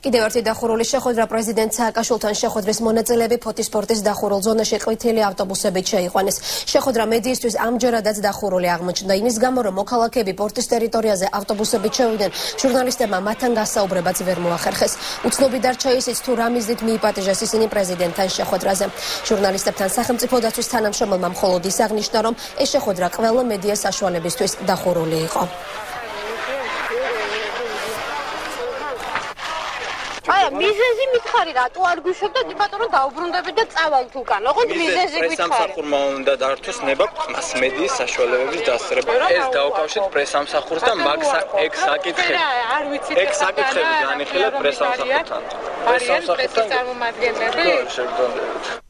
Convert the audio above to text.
კიდევ ერთი დახურული შეხვედრა პრეზიდენტ სააკაშვილთან შეხვედრის მონაწილეები ფოთის სპორტის დახურულ ზონაში ყვითელი ავტობუსებით შეიყვანეს. შეხვედრა მედიისთვის ამჯერადაც დახურული აღმოჩნდა იმის გამო, რომ მოქალაქეები პორტის ტერიტორიაზე ავტობუსებით შევიდნენ, ჟურნალისტებმა მათთან გასაუბრებაც ვერ მოახერხეს. უცნობი დარჩა ისიც თუ რა მიზნით მიიპატეჟეს ისინი პრეზიდენტთან შეხვედრაზე. ჟურნალისტებთან სახელმწიფო დაცვის თანამშრომელმა მხოლოდ ის აღნიშნა, რომ ეს შეხვედრა ყველა მედია საშუალებისთვის დახურული იყო. მიზეზი მითხარი რატო არ გვიშვებდეთ იმათო რომ დაუბრუნდებით და წავალთ უკან ოღონდ მიზეზი გვითხარი პრესამსახურმა უნდა დართოს ნება მასმედიის საშუალებების დასწრება. ეს დაუკავშირეთ პრესამსახურს და მაგ ეგ საკითხები. არ ვიცით ეგ საკითხები განიხილეთ პრესამსახურთან. პრესამსახურთან წარმომადგენლები. ხო შეგდონდებით